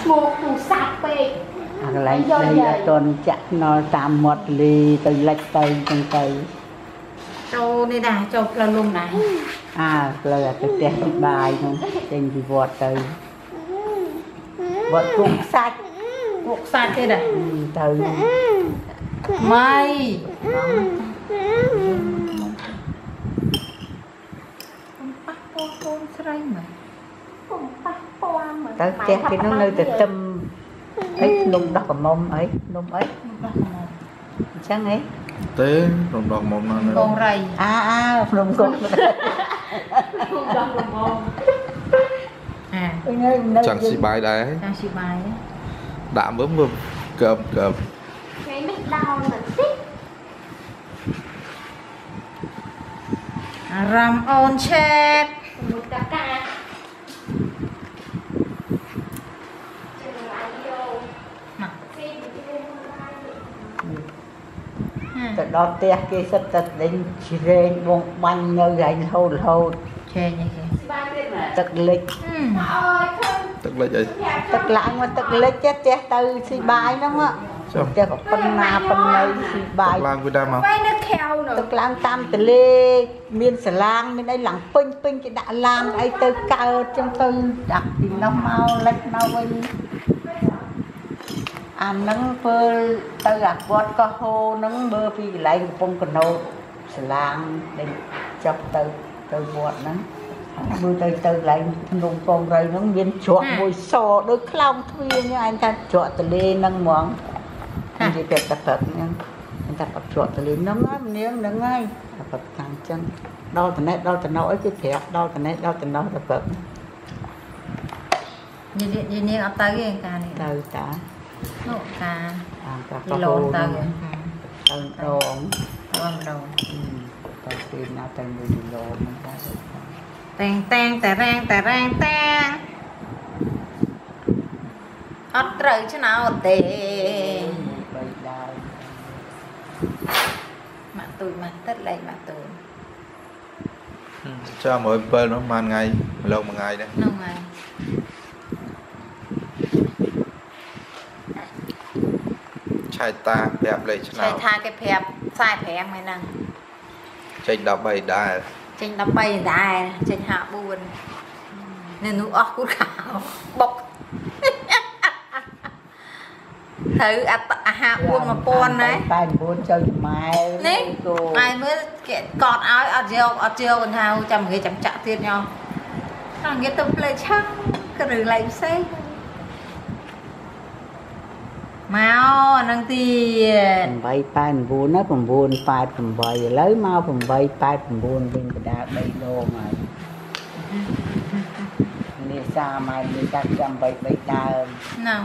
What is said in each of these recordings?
ឈ្មោះទូសាប់ពេកអាកន្លែងដីអត់តន់ចាក់ណល់តាមមាត់លីទៅលិចទៅចឹងទៅចូលនេះដែរចូលផ្លូវលំដែរអាផ្លូវទៅផ្ទះពីបាយហ្នឹងចេញពីវត្តទៅវត្តគុំខ្សាច់ពួកខ្សាច់ទៀតដែរទៅហ្នឹងម៉ៃប៉ះពោះកូនស្រីមើលកុំប៉ះពាល់មើល ទៅផ្ទះគេនោះនៅតែទឹមអីនំដោះកមុំអីនំអី ដោះមក អញ្ចឹងអី ទេរំដងមុំណានៅ កងរៃ អាអានំកុំ ដោះមកអា អីនៅនៅ ចង់ស៊ីបាយដែរ ចាំស៊ីបាយ ដាក់មើលមើលកើបកើប ថ្ងៃនេះដោនមិនតិចអារម្មណ៍អូនឆេតមួយតាកាមក ទៅដល់ផ្ទះគេសិតតែដេញជ្រែងបងបាញ់នៅហើយរហូតរហូតឆេតនេះគេទឹកលិចទឹកលិចអីទឹកឡើងមកទឹកលិចទេផ្ទះទៅស៊ីបាយហ្នឹងហ៎ចាំផ្ទះក៏ប៉ុណ្ណាប៉ុណ្ណីស៊ីបាយឡើងពីដែរមកបាយនៅខៅនៅទឹកឡើងតាមទន្លេមានសាឡាងមានអីឡើងពេញពេញគេដាក់ឡានអីទៅកើតចឹងទៅដាក់ពីនោះមកលិចមកវិញ អាហ្នឹងពេលទៅអាវត្តក៏ហូរហ្នឹងមើលពីកន្លែងកំពង់កណូតសាឡាងដែលចាប់ទៅទៅវត្តហ្នឹងមើលទៅទៅកន្លែងភ្នំកងរៃហ្នឹងមានជ្រក់មួយសដូចខ្លោងទ្វារហ្នឹងឯងថាជ្រក់ទន្លេហ្នឹងហ្មងនិយាយតែទឹកទឹកហ្នឹងមិនថាបាត់ជ្រក់ទន្លេហ្នឹងហើយមនាងហ្នឹងហើយតែបាត់ខាងចឹងដល់ត្នេះដល់ត្នោអីគេប្រាប់ដល់ត្នេះដល់ត្នោទៅព្រឹកនិយាយនិយាយអត់ទៅទេការនេះទៅតា នោះការ អាកា យីឡូនទៅ ទៅដង ទៅម្ដង ទៅពេលណាទៅមួយគីឡូហ្នឹងដែរ តែងតែងតែរែងតែរែងតែងអត់ត្រូវឆ្នោតទេ បីដើម ម៉ាក់ទួយម៉ាក់ទឹកលេខម៉ាក់ទួយ ចាំមើល7នោះប៉ុន្មានថ្ងៃលោក ឆែកតាប្រាប់លេខឆ្នោឆៃតថាគេប្រាប់45ថ្ងៃហ្នឹងចេញ13ដែរចេញ13ដែរចេញ54នៅនោះអស់គូតខោបុកត្រូវអត្តអាហារ4 1000ណាតែ9ចូលម៉ែនេះគូហើយមើលគេកត់ឲ្យអត់យកអត់យកគាត់ថាចាំគេចាំចាក់ទៀតញោមតែគេទៅផ្លេឆាក់ក៏ឬឡៃផ្សេង មកអានឹងទៀត 889ណា988ឥឡូវមក889វិញកដាល3ដងហើយនេះសាម៉ែនេះកាត់ចាំ3 3ដើម ណ៎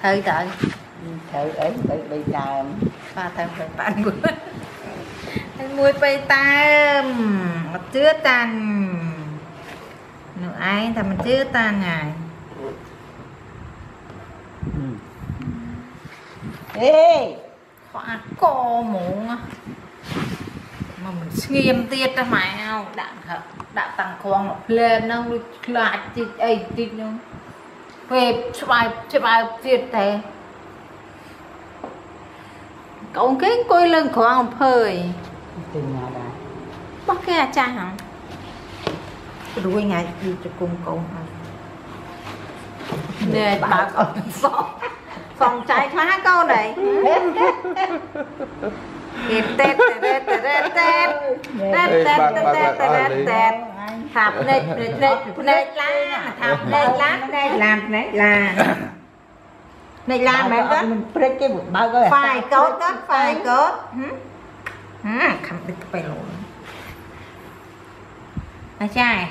ត្រូវតើ ត្រូវអី3 3ដើម បាទតាមទៅប៉ាន់មួយហើយមួយបៃតាមអត់ជឿតាំងនោះឯងតែមិនជឿតាំងហើយ អេខ្វះកហ្មងមកមិនស្ងៀមទៀតតែម៉ែអោដាក់ហឹកដាក់តាំងក្រងមកផ្លែហ្នឹងដូចខ្លាចតិចអីតិចហ្នឹងពេលស្បាយស្បាយទៀតតែកូនគេអង្គុយលើក្រងអំភើយទិញណាដែរបោះគេអាចារ្យហ្នឹងរួយថ្ងៃឌីជគុំកូនអត់នេះបើកអត់សោះ សំចៃខ្លះកូនអីគេតេតតេតតេតតេតតេតតេតតេតតេតថាភ្នែកភ្នែកភ្នែកភ្នែកឡាថាភ្នែកឡាភ្នែកឡាភ្នែកឡាភ្នែកឡាមែនទេមិនព្រិចទេបើកឲ្យហ្វាយកូតទៅហ្វាយកូតហឹមហឹមខំទឹកទៅលូនអាចារ្យ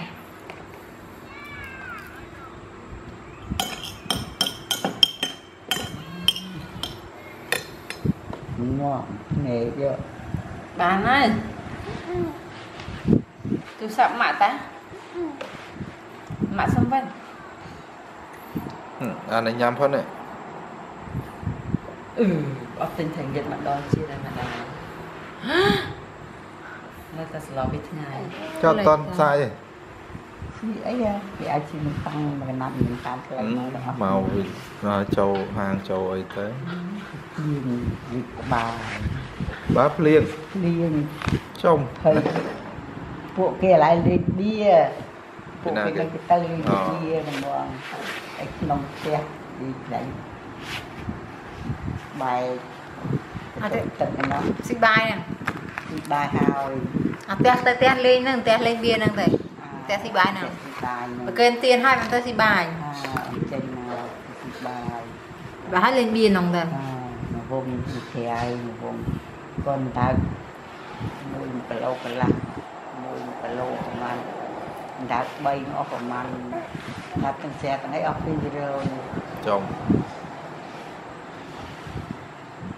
nó nè kia bạn ơi. Tôi sợ mạ ta. Mạ xong vân ừ, à này nhắm phân này. Ừ ở tình thành giật mặt đòn chia ra mặt đòn nó ta sẽ lo biết ngay cho con sai. rồi ស្លោពីថ្ងៃចត់តន់ផ្សាយទេពីអីហ៎ពីអាចស៊ីនឹងតាំងមកណាត់នឹងតាមផ្លូវមកដល់អស់មកវិញមកចូលហាងចូលអីទៅលៀងវិក្បាលបើភ្លៀងលៀងចុំភ័យពួកគេឡើយលេខឌៀពួកគេទៅទៅលេខឌៀហ្នឹងបងឯក្នុងផ្ទះទីខ្លៃបាយទឹកណាស៊ីបាយហ្នឹងទីបាយហើយអាផ្ទះទៅផ្ទះលេងហ្នឹងផ្ទះលេងវាហ្នឹងទៅផ្ទះស៊ីបាយហ្នឹងផ្ទះស៊ីបាយហ្នឹងបើគេទៀនឲ្យមិនទៅស៊ីបាយអាចេញមកទីបាយបើឲ្យលេងវាហ្នឹងទៅអាមកវងទីក្រៅមកវងកូនតើមួយគីឡូកន្លះមួយគីឡូប្រហែលដាក់3អស់ប្រហែលដាក់ទាំងស្រាទាំងអីអស់2គីឡូចុំ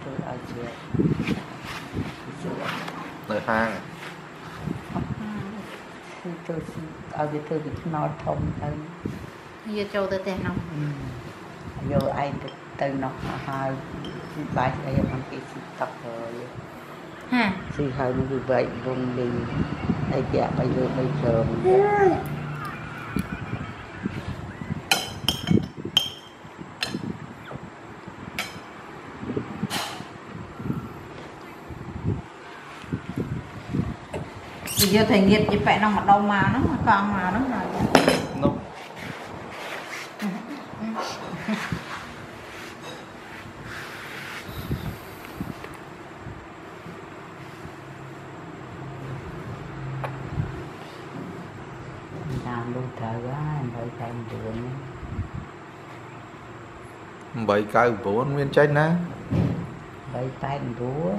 ធ្វើឲ្យជាសួរនៅហាង ചോദിച്ചു thông നോട്ടം Giờ châu tới tên không? Giờ ai được tên nó ha bài ấy em cái gì tập rồi. Ha. Sự hơi như vậy luôn đi. Ai dạ bây giờ bây giờ. giờ thầy nghiệp chỉ phải nó mà đâu mà nó mà con mà nó mà nó. Làm luôn thờ quá bởi thầy buồn bảy cây buồn nguyên trách nè bảy tay buồn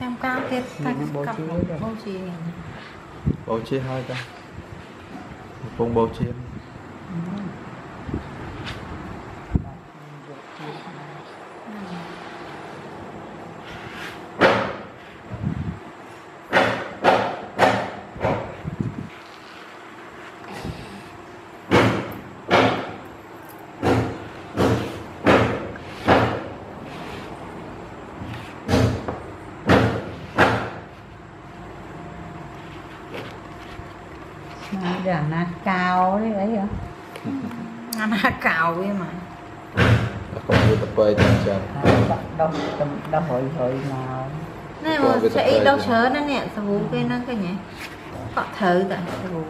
ហ្នឹងវាមកមានសាប្រាំង ប្រាប់ពីកា មិញហ្នឹងនៅកំពង់ភ្លៀងនោះ ប្រាប់ពីណា តែអញ ប្រាប់ថាខ្ញុំត្រូវ មិនស្ដាប់ទៅលើប្រហោងមកទៅ ចូលនៅនោះម៉ែ ហឹម កុំនិយាយមកចូល បើអ ចេះ ត់ ឲ្យ យ ទៅ ល់ ភ្លើតើបនគេដែរណា ទៅឡើយ តាមការទៀតតែកាប់បូជា បោជាហើយតាកំពុងបោជា giờ na cào đấy ấy vậy na cào với mà. Không như tập bơi chẳng chẳng đâu đâu hội hội nào? Này mà sẽ đâu chớ nó nè sao vũ cái nó cái nhỉ? Có thử cả sao vũ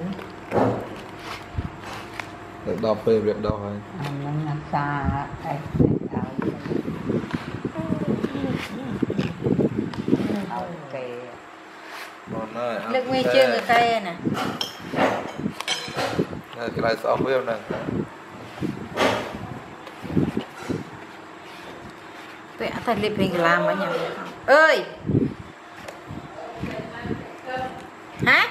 được đâu phê việc đâu rồi nó ngập xa ấy Okay. ប៊ូទៅដល់ពេលវាដោះហើយអាហ្នឹងណាសាអីឲ្យឲ្យគេបងអើយលើកមេជើងទៅគេណានៅក្រៅស្អប់វាហ្នឹងពាក់តែលៀបរៀងកលាមិញអើយហ៎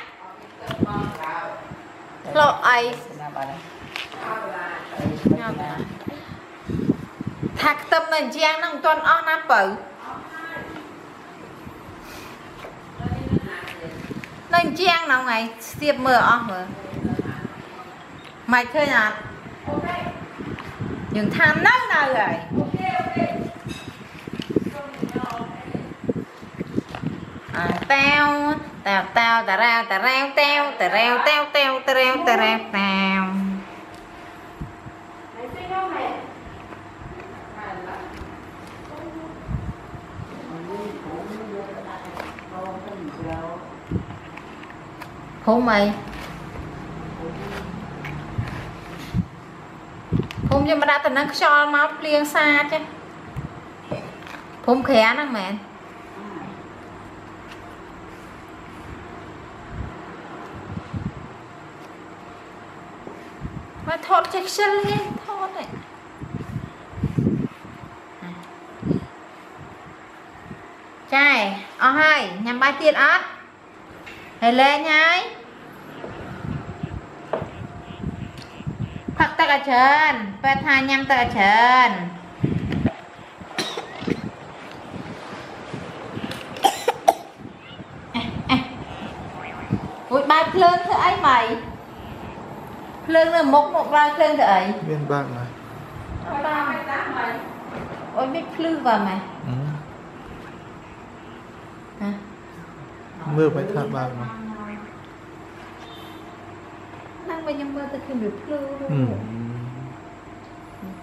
លោអីណាបាទញ៉ាំណាថាខ្ទឹមនៅជាងហ្នឹងមិនទាន់អស់ណាបើ នៅជាងហ្នឹងហើយស្ទាបមើលអស់មើលមិនឃើញអត់យើងថានៅនៅហើយអាតាវតាវតាវតារាវតារាវតាវតារាវតាវតាវតារាវតារាវតាវ វ ភូមិអីភូមិយកមកដាក់តំណឹងខ្យល់មកភ្លៀងសាចទេភូមិក្រានហ្នឹងមែនមកថតចេះខ្ជិលនេះថតទេចាអស់ហើយញ៉ាំបាយទៀតអត់ Hãy lên nhái Thật tất cả trên Và thai nhằm tất cả trên Ui ba lương thứ ấy mày. Lương là một một ba lương thứ ấy. Bên bạn này. Ôi biết lương vào mày. មើលបែបថាបានមកហ្នឹងមកខ្ញុំមើលទៅឃើញវាភ្លឺ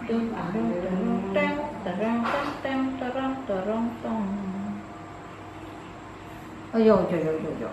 ដូចអារម្មណ៍តាំងតារាំងតាំងតារាំងតារាំងតារាំងអយោយោយោយោ